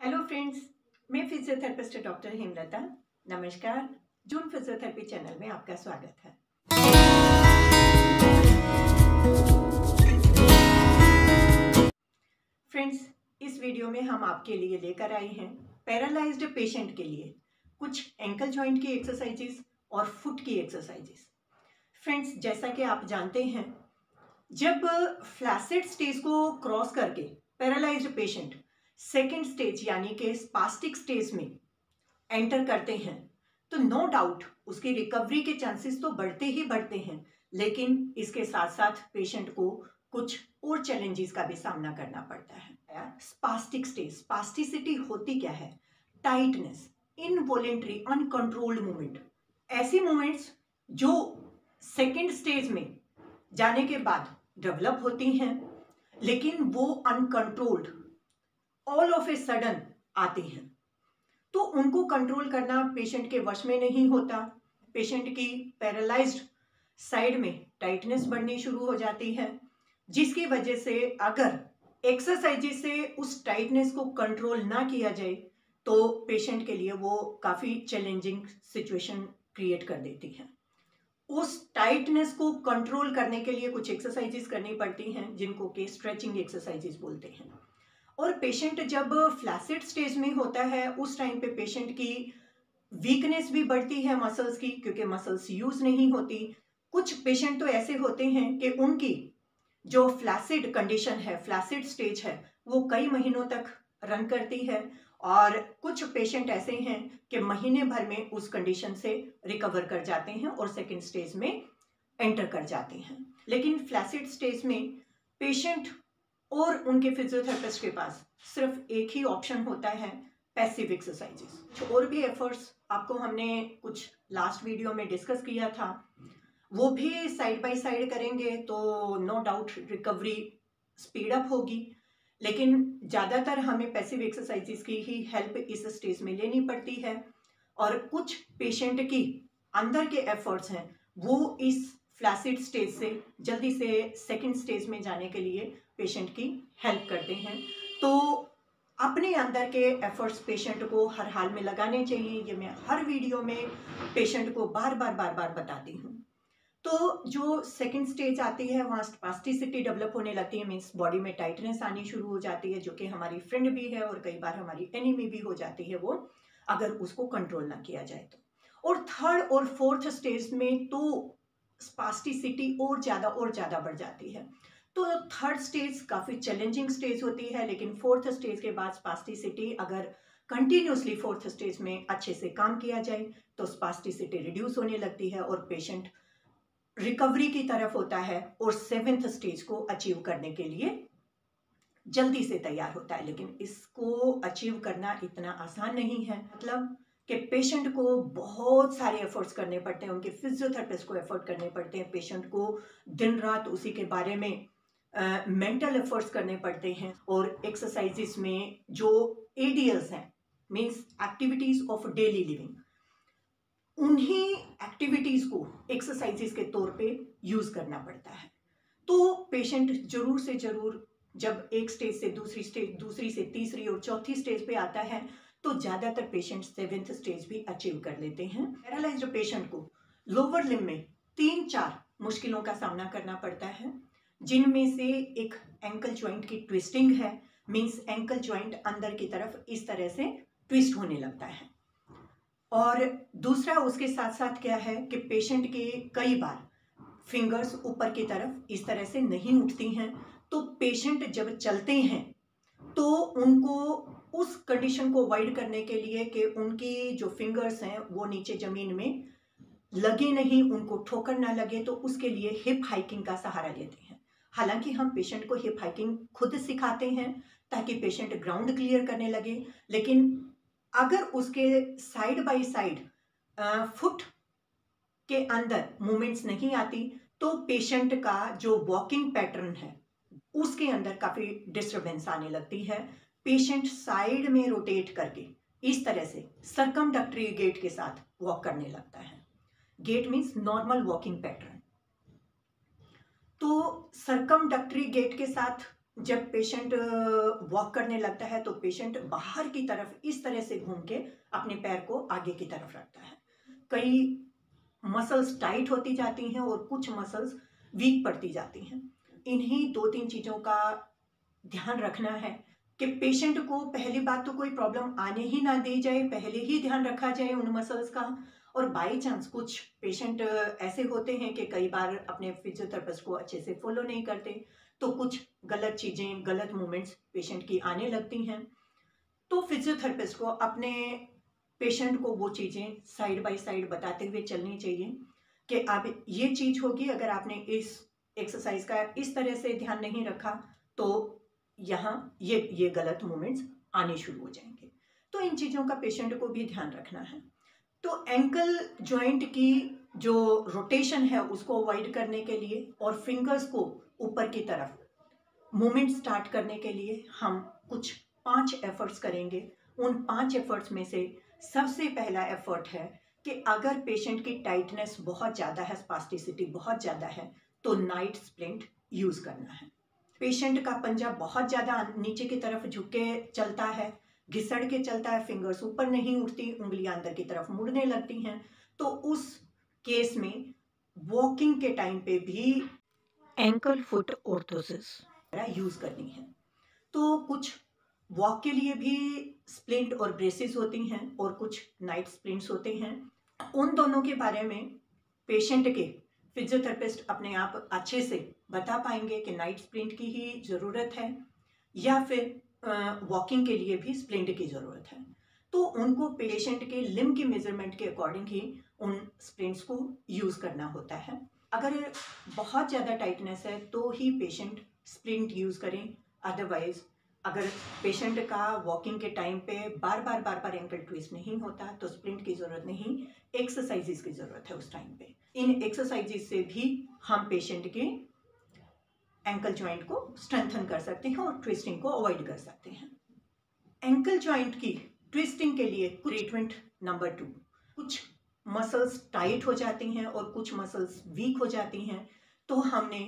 Hello friends मैं physiotherapist doctor Hemlata. नमस्कार। जून फिजियोथेरेपी चैनल में आपका स्वागत है। फ्रेंड्स इस वीडियो में हम आपके लिए लेकर आए हैं पैरालाइज्ड पेशेंट के लिए कुछ एंकल जॉइंट की एक्सरसाइजेस और फुट की एक्सरसाइजेस फ्रेंड्स जैसा कि आप जानते हैं, जब फ्लैसिड स्टेज को क्रॉस करके पैरालाइज्ड पेशेंट सेकेंड स्टेज यानी कि स्पास्टिक स्टेज में एंटर करते हैं तो नो डाउट उसकी रिकवरी के चांसेस तो बढ़ते ही बढ़ते हैं, लेकिन इसके साथ साथ पेशेंट को कुछ और चैलेंजेस का भी सामना करना पड़ता है। स्पास्टिक स्टेज स्पास्टिसिटी होती क्या है? टाइटनेस इनवॉलेंट्री अनकंट्रोल्ड मूवमेंट ऐसी मूवमेंट्स जो सेकेंड स्टेज में जाने के बाद डेवलप होती हैं, लेकिन वो uncontrolled all of a sudden आते हैं। तो उनको कंट्रोल करना पेशेंट के वश में नहीं होता। पेशेंट की पैरालाइज्ड साइड में टाइटनेस बढ़नी शुरू हो जाती है, जिसकी वजह से अगर एक्सरसाइजेस से उस टाइटनेस को कंट्रोल ना किया जाए तो पेशेंट के लिए वो काफ़ी चैलेंजिंग सिचुएशन क्रिएट कर देती है। उस टाइटनेस को कंट्रोल करने के लिए कुछ एक्सरसाइजेस करनी पड़ती हैं, जिनको कि स्ट्रेचिंग एक्सरसाइजेस बोलते हैं। और पेशेंट जब फ्लैसिड स्टेज में होता है, उस टाइम पे पेशेंट की वीकनेस भी बढ़ती है मसल्स की, क्योंकि मसल्स यूज़ नहीं होती। कुछ पेशेंट तो ऐसे होते हैं कि उनकी जो फ्लैसिड कंडीशन है फ्लैसिड स्टेज है, वो कई महीनों तक रन करती है और कुछ पेशेंट ऐसे हैं कि महीने भर में उस कंडीशन से रिकवर कर जाते हैं और सेकेंड स्टेज में एंटर कर जाते हैं। लेकिन फ्लैसिड स्टेज में पेशेंट और उनके फिजियोथेरेपिस्ट के पास सिर्फ़ एक ही ऑप्शन होता है पैसिव एक्सरसाइजेस और भी एफर्ट्स आपको हमने कुछ लास्ट वीडियो में डिस्कस किया था, वो भी साइड बाय साइड करेंगे तो no doubt recovery speed up होगी. लेकिन ज़्यादातर हमें पैसिव एक्सरसाइजेस की ही हेल्प इस स्टेज में लेनी पड़ती है और कुछ पेशेंट की अंदर के एफर्ट्स हैं, वो इस फ्लैसिड स्टेज से, जल्दी से सेकंड स्टेज में जाने के लिए पेशेंट की हेल्प करते हैं। तो अपने अंदर के एफर्ट्स पेशेंट को हर हाल में लगाने चाहिए, ये मैं हर वीडियो में पेशेंट को बार बार बार बार बताती हूँ। तो जो सेकंड स्टेज आती है, वहाँ स्पास्टिसिटी डेवलप होने लगती है मीन्स बॉडी में टाइटनेस आनी शुरू हो जाती है, जो कि हमारी फ्रेंड भी है और कई बार हमारी एनिमी भी हो जाती है वो, अगर उसको कंट्रोल ना किया जाए तो। और थर्ड और फोर्थ स्टेज में तो स्पास्टिसिटी और ज़्यादा और ज़्यादा बढ़ जाती है। तो थर्ड स्टेज काफ़ी चैलेंजिंग स्टेज होती है, लेकिन फोर्थ स्टेज के बाद स्पास्टिसिटी अगर कंटिन्यूसली फोर्थ स्टेज में अच्छे से काम किया जाए तो स्पास्टिसिटी रिड्यूस होने लगती है और पेशेंट रिकवरी की तरफ़ होता है और सेवेंथ स्टेज को अचीव करने के लिए जल्दी से तैयार होता है। लेकिन इसको अचीव करना इतना आसान नहीं है। मतलब कि पेशेंट को बहुत सारे एफर्ट्स करने पड़ते हैं उनके फिजियोथेरेपिस्ट को एफर्ट करने पड़ते हैं पेशेंट को दिन रात उसी के बारे में मेंटल uh, एफर्ट्स करने पड़ते हैं और एक्सरसाइजेस में जो एडीएल्स हैं means activities of daily living उन्हीं एक्टिविटीज़ को एक्सरसाइजेस के तौर पे यूज़ करना पड़ता है। तो पेशेंट ज़रूर से ज़रूर जब एक स्टेज से दूसरी स्टेज दूसरी से तीसरी और चौथी स्टेज पे आता है तो ज़्यादातर पेशेंट सेवेंथ स्टेज भी अचीव कर लेते हैं। पैरालाइज्ड पेशेंट को लोअर लिम में तीन चार मुश्किलों का सामना करना पड़ता है, जिनमें से एक एंकल ज्वाइंट की ट्विस्टिंग है मीन्स एंकल ज्वाइंट अंदर की तरफ़ इस तरह से ट्विस्ट होने लगता है। और दूसरा उसके साथ साथ क्या है कि पेशेंट के कई बार फिंगर्स ऊपर की तरफ़ इस तरह से नहीं उठती हैं तो पेशेंट जब चलते हैं तो उनको उस कंडीशन को अवॉइड करने के लिए कि उनकी जो फिंगर्स हैं, वो नीचे ज़मीन में लगे नहीं, उनको ठोकर ना लगे तो उसके लिए हिप हाइकिंग का सहारा लेते हैं। हालाँकि हम पेशेंट को हिप हाइकिंग खुद सिखाते हैं, ताकि पेशेंट ग्राउंड क्लियर करने लगे, लेकिन अगर उसके साइड बाय साइड फुट के अंदर मूवमेंट्स नहीं आती तो पेशेंट का जो वॉकिंग पैटर्न है, उसके अंदर काफ़ी डिस्टर्बेंस आने लगती है। पेशेंट साइड में रोटेट करके इस तरह से सरकमडक्टरी गेट के साथ वॉक करने लगता है। Gait means normal walking pattern तो सरकमडक्टरी गेट के साथ जब पेशेंट वॉक करने लगता है तो पेशेंट बाहर की तरफ़ इस तरह से घूम के अपने पैर को आगे की तरफ़ रखता है। कई मसल्स टाइट होती जाती हैं और कुछ मसल्स वीक पड़ती जाती हैं। इन्हीं दो तीन चीज़ों का ध्यान रखना है। कि पेशेंट को पहली बात तो कोई प्रॉब्लम आने ही ना दी जाए, पहले ही ध्यान रखा जाए उन मसल्स का। और बाई चांस कुछ पेशेंट ऐसे होते हैं कि कई बार अपने फिजियोथेरेपिस्ट को अच्छे से फॉलो नहीं करते तो कुछ गलत चीज़ें, गलत मूवमेंट्स पेशेंट की आने लगती हैं। तो फिजियोथेरेपिस्ट को अपने पेशेंट को वो चीज़ें साइड बाय साइड बताते हुए चलनी चाहिए कि आप ये चीज़ होगी, अगर आपने इस एक्सरसाइज का इस तरह से ध्यान नहीं रखा तो यहाँ ये ये गलत मूवमेंट्स आने शुरू हो जाएँगे। तो इन चीज़ों का पेशेंट को भी ध्यान रखना है। तो एंकल जॉइंट की जो रोटेशन है, उसको अवॉइड करने के लिए और फिंगर्स को ऊपर की तरफ़ मूवमेंट स्टार्ट करने के लिए हम कुछ पाँच एफर्ट्स करेंगे। उन पाँच एफर्ट्स में से सबसे पहला एफर्ट है कि अगर पेशेंट की टाइटनेस बहुत ज़्यादा है स्पास्टिसिटी बहुत ज़्यादा है तो नाइट स्प्लिंट यूज़ करना है। पेशेंट का पंजा बहुत ज़्यादा नीचे की तरफ़ झुक के चलता है घिसड़ के चलता है फिंगर्स ऊपर नहीं उठती उंगलियाँ अंदर की तरफ़ मुड़ने लगती हैं। तो उस केस में वॉकिंग के टाइम पे भी एंकल फुट ऑर्थोसिस यूज़ करनी है। तो कुछ वॉक के लिए भी स्प्लिंट और ब्रेसेस होती हैं और कुछ नाइट स्प्लिंट्स होते हैं। उन दोनों के बारे में पेशेंट के फिजियोथेरेपिस्ट अपने आप अच्छे से बता पाएँगे कि नाइट स्प्लिंट की ही ज़रूरत है, या फिर वॉकिंग के लिए भी स्प्लिंट की ज़रूरत है। तो उनको पेशेंट के लिम की मेज़रमेंट के अकॉर्डिंग ही उन स्प्लिंट्स को यूज़ करना होता है। अगर बहुत ज़्यादा टाइटनेस है तो ही पेशेंट स्प्लिंट यूज़ करें। अदरवाइज़ अगर पेशेंट का वॉकिंग के टाइम पे बार बार बार बार एंकल ट्विस्ट नहीं होता तो स्प्रिंट की ज़रूरत नहीं एक्सरसाइजेस की ज़रूरत है उस टाइम पे। इन एक्सरसाइजेस से भी हम पेशेंट के एंकल जॉइंट को स्ट्रेंथन कर सकते हैं और ट्विस्टिंग को अवॉइड कर सकते हैं। एंकल जॉइंट की ट्विस्टिंग के लिए ट्रीटमेंट नंबर टू कुछ मसल्स टाइट हो जाती हैं और कुछ मसल्स वीक हो जाती हैं। तो हमने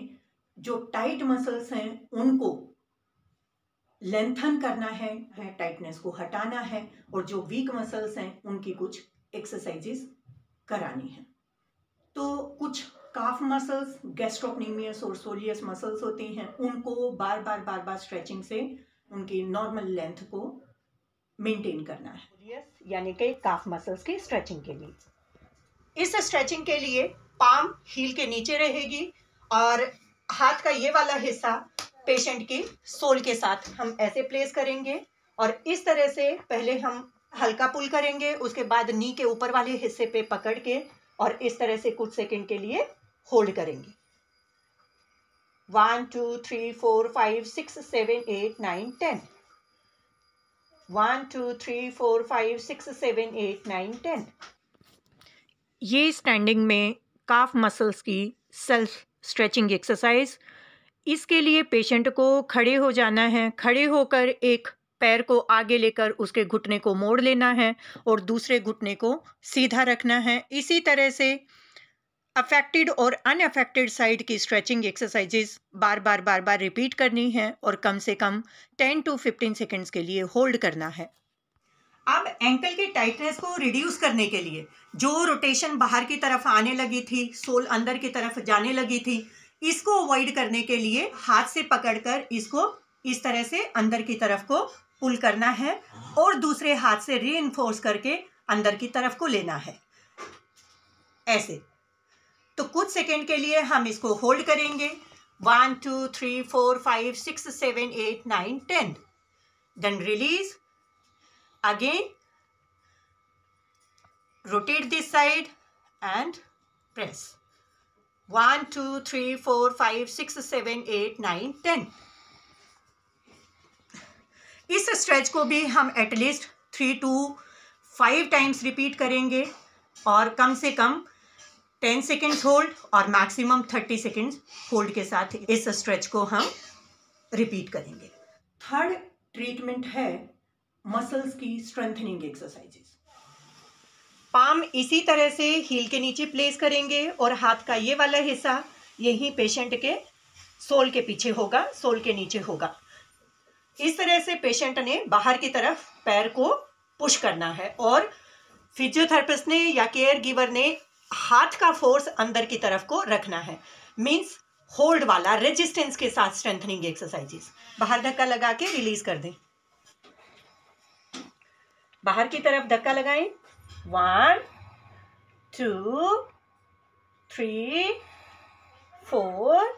जो टाइट मसल्स हैं उनको लेंथन करना है, है टाइटनेस को हटाना है और जो वीक मसल्स हैं उनकी कुछ एक्सरसाइजेस करानी है। तो कुछ काफ मसल्स गैस्ट्रोपनीमियस और सोलियस मसल्स होते हैं उनको बार बार बार बार स्ट्रेचिंग से उनकी नॉर्मल लेंथ को मेंटेन करना है। यानी कि काफ मसल्स की स्ट्रेचिंग के लिए। इस स्ट्रेचिंग के लिए पाम हील के नीचे रहेगी और हाथ का ये वाला हिस्सा पेशेंट की सोल के साथ हम ऐसे प्लेस करेंगे और इस तरह से पहले हम हल्का पुल करेंगे उसके बाद नी के ऊपर वाले हिस्से पे पकड़ के और इस तरह से कुछ सेकंड के लिए होल्ड करेंगे। One two three four five six seven eight nine ten one two three four five six seven eight nine ten ये स्टैंडिंग में काफ मसल्स की सेल्फ स्ट्रेचिंग एक्सरसाइज इसके लिए पेशेंट को खड़े हो जाना है। खड़े होकर एक पैर को आगे लेकर उसके घुटने को मोड़ लेना है और दूसरे घुटने को सीधा रखना है। इसी तरह से अफेक्टेड और अनअफेक्टेड साइड की स्ट्रेचिंग एक्सरसाइजेस बार बार बार बार रिपीट करनी है और कम से कम 10 टू 15 सेकंड्स के लिए होल्ड करना है। अब एंकल के टाइटनेस को रिड्यूस करने के लिए जो रोटेशन बाहर की तरफ़ आने लगी थी, सोल अंदर की तरफ़ जाने लगी थी, इसको अवॉइड करने के लिए हाथ से पकड़कर इसको इस तरह से अंदर की तरफ़ को पुल करना है और दूसरे हाथ से री करके अंदर की तरफ़ को लेना है। ऐसे। तो कुछ सेकेंड के लिए हम इसको होल्ड करेंगे। One two three four five six seven eight nine ten then release again rotate this side and press one two three four five six seven eight nine ten इस स्ट्रेच को भी हम at least three to five times repeat करेंगे और कम से कम ten seconds hold और मैक्सिमम थर्टी सेकेंड्स होल्ड के साथ इस स्ट्रेच को हम रिपीट करेंगे। थर्ड ट्रीटमेंट है मसल्स की स्ट्रेंथनिंग एक्सरसाइजेस पाम इसी तरह से हील के नीचे प्लेस करेंगे और हाथ का ये वाला हिस्सा यही पेशेंट के सोल के पीछे होगा सोल के नीचे होगा। इस तरह से पेशेंट ने बाहर की तरफ़ पैर को पुश करना है और फिजियोथेरेपिस्ट ने या केयर गिवर ने हाथ का फोर्स अंदर की तरफ़ को रखना है। मींस होल्ड वाला रेजिस्टेंस के साथ स्ट्रेंथनिंग एक्सरसाइजेस बाहर धक्का लगा के रिलीज़ कर दें। बाहर की तरफ़ धक्का लगाएँ। One two three four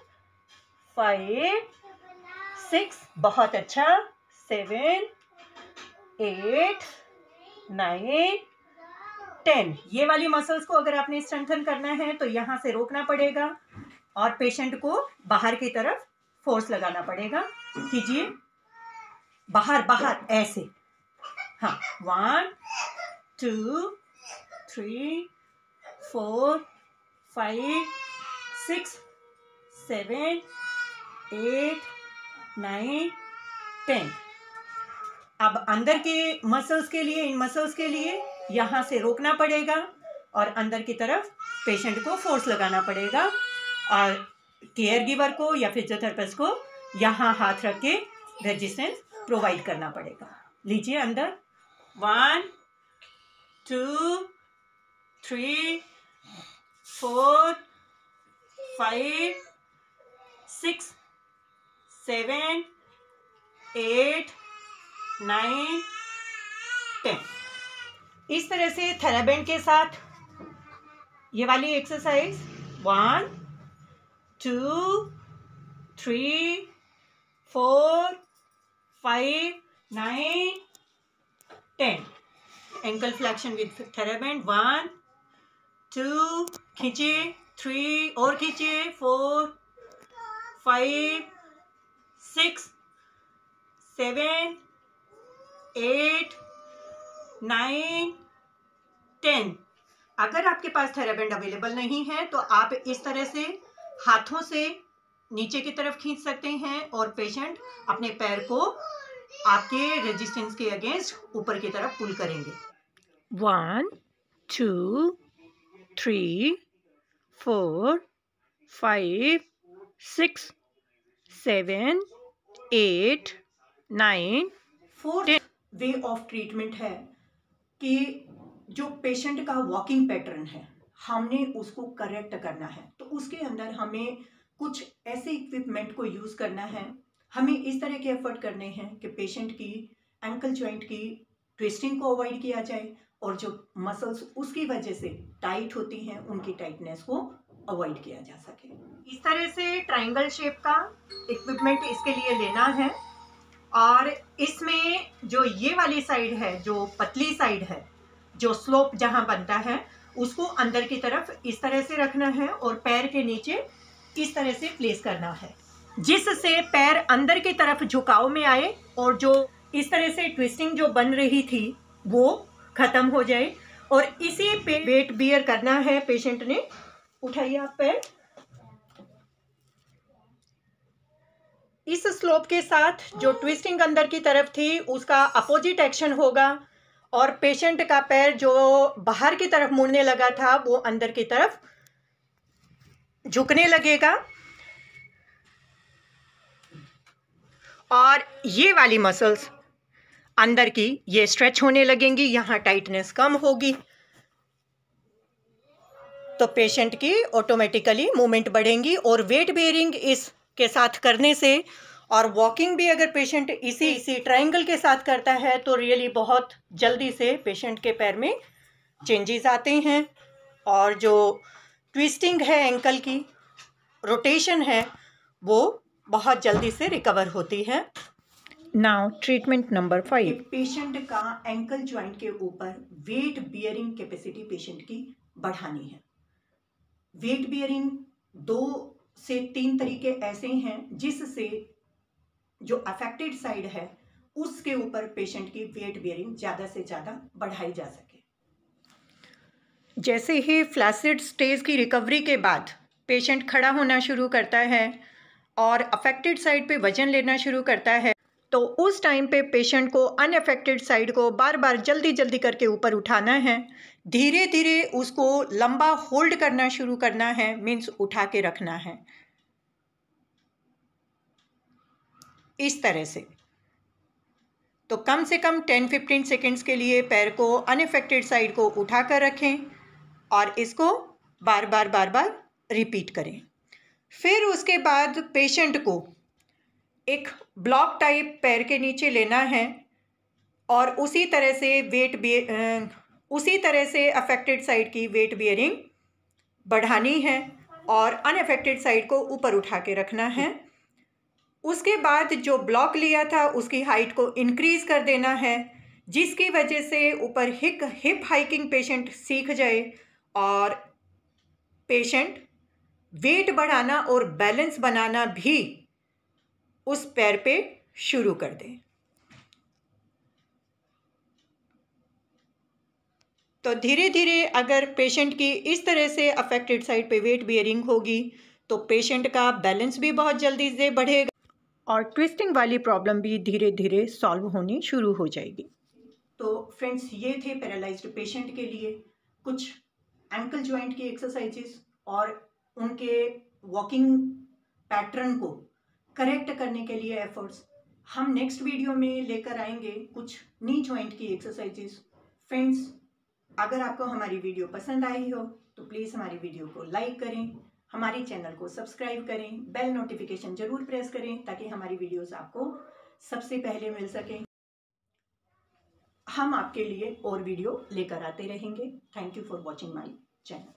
five six बहुत अच्छा। सेवन एट नाइन टेन ये वाली मसल्स को अगर आपने स्ट्रेंथन करना है तो यहाँ से रोकना पड़ेगा और पेशेंट को बाहर की तरफ़ फोर्स लगाना पड़ेगा। कीजिए। बाहर बाहर, ऐसे। हाँ one two three four five six seven eight nine ten अब अंदर के मसल्स के लिए, इन मसल्स के लिए यहाँ से रोकना पड़ेगा और अंदर की तरफ़ पेशेंट को फोर्स लगाना पड़ेगा। और केयर गिवर को या फिजियोथेरेपिस्ट को यहाँ हाथ रख के रेजिस्टेंस प्रोवाइड करना पड़ेगा। लीजिए अंदर। One two three four five six seven eight nine ten इस तरह से थेराबेंड के साथ ये वाली exercise one two three four five nine ten ankle flexion with TheraBand one two खींचे थ्री और खींचे four five six seven eight nine ten. अगर आपके पास थेराबेंड अवेलेबल नहीं है तो आप इस तरह से हाथों से नीचे की तरफ़ खींच सकते हैं और पेशेंट अपने पैर को आपके रेजिस्टेंस के अगेंस्ट ऊपर की तरफ़ पुल करेंगे। One two three four five six seven eight nine fourth way of treatment है कि जो पेशेंट का वॉकिंग पैटर्न है, हमने उसको करेक्ट करना है। तो उसके अंदर हमें कुछ ऐसे इक्विपमेंट को यूज़ करना है। हमें इस तरह के एफर्ट करने हैं कि पेशेंट की एंकल जॉइंट की ट्विस्टिंग को अवॉइड किया जाए और जो मसल्स उसकी वजह से टाइट होती हैं, उनकी टाइटनेस को अवॉइड किया जा सके। इस तरह से ट्राइंगल शेप का इक्विपमेंट इसके लिए लेना है। और इसमें जो ये वाली साइड है, जो पतली साइड है जो स्लोप जहाँ बनता है, उसको अंदर की तरफ़ इस तरह से रखना है और पैर के नीचे इस तरह से प्लेस करना है। जिससे पैर अंदर की तरफ़ झुकाव में आए और जो इस तरह से ट्विस्टिंग जो बन रही थी, वो खत्म हो जाए। और इसी पे वेट बियर करना है पेशेंट ने। उठाइए आप पैर। इस स्लोप के साथ जो ट्विस्टिंग अंदर की तरफ़ थी, उसका अपोजिट एक्शन होगा। और पेशेंट का पैर जो बाहर की तरफ़ मुड़ने लगा था, वो अंदर की तरफ़ झुकने लगेगा। और ये वाली मसल्स अंदर की, ये स्ट्रेच होने लगेंगी, यहाँ टाइटनेस कम होगी। तो पेशेंट की ऑटोमेटिकली मूवमेंट बढ़ेंगी और वेट बेयरिंग इस के साथ करने से और वॉकिंग भी अगर पेशेंट इसी इसी ट्रायंगल के साथ करता है तो रियली बहुत जल्दी से पेशेंट के पैर में चेंजेस आते हैं। और जो ट्विस्टिंग है एंकल की रोटेशन है वो बहुत जल्दी से रिकवर होती है। Now treatment number five patient का एंकल ज्वाइंट के ऊपर वेट बियरिंग कैपेसिटी पेशेंट की बढ़ानी है। वेट बियरिंग दो से तीन तरीके ऐसे हैं जिससे जो अफेक्टेड साइड है, उसके ऊपर पेशेंट की वेट बियरिंग ज़्यादा से ज़्यादा बढ़ाई जा सके। जैसे ही फ्लैसिड स्टेज की रिकवरी के बाद पेशेंट खड़ा होना शुरू करता है और अफेक्टेड साइड पे वज़न लेना शुरू करता है तो उस टाइम पे पेशेंट को अनअफेक्टेड साइड को बार बार जल्दी जल्दी करके ऊपर उठाना है। धीरे धीरे उसको लंबा होल्ड करना शुरू करना है मीन्स उठा के रखना है। इस तरह से। तो कम से कम 10-15 सेकेंड्स के लिए पैर को अनफेक्टेड साइड को उठा कर रखें और इसको बार बार बार बार रिपीट करें। फिर उसके बाद पेशेंट को एक ब्लॉक टाइप पैर के नीचे लेना है और उसी तरह से वेट बे उसी तरह से अफेक्टेड साइड की वेट बियरिंग बढ़ानी है और अनअफेक्टेड साइड को ऊपर उठा के रखना है। उसके बाद जो ब्लॉक लिया था, उसकी हाइट को इंक्रीज़ कर देना है, जिसकी वजह से ऊपर हिक हिप हाइकिंग पेशेंट सीख जाए और पेशेंट वेट बढ़ाना और बैलेंस बनाना भी उस पैर पे शुरू कर दें। तो धीरे धीरे अगर पेशेंट की इस तरह से अफेक्टेड साइड पे वेट बियरिंग होगी तो पेशेंट का बैलेंस भी बहुत जल्दी से बढ़ेगा। और ट्विस्टिंग वाली प्रॉब्लम भी धीरे धीरे सॉल्व होनी शुरू हो जाएगी। तो फ्रेंड्स, ये थे पैरालाइज्ड पेशेंट के लिए कुछ एंकल जॉइंट की एक्सरसाइजेस और उनके वॉकिंग पैटर्न को करेक्ट करने के लिए एफर्ट्स। हम नेक्स्ट वीडियो में लेकर आएँगे कुछ नी जॉइंट की एक्सरसाइजेस। फ्रेंड्स, अगर आपको हमारी वीडियो पसंद आई हो तो प्लीज़ हमारी वीडियो को लाइक करें हमारे चैनल को सब्सक्राइब करें, बेल नोटिफिकेशन ज़रूर प्रेस करें ताकि हमारी वीडियोस आपको सबसे पहले मिल सकें। हम आपके लिए और वीडियो लेकर आते रहेंगे। Thank you for watching my channel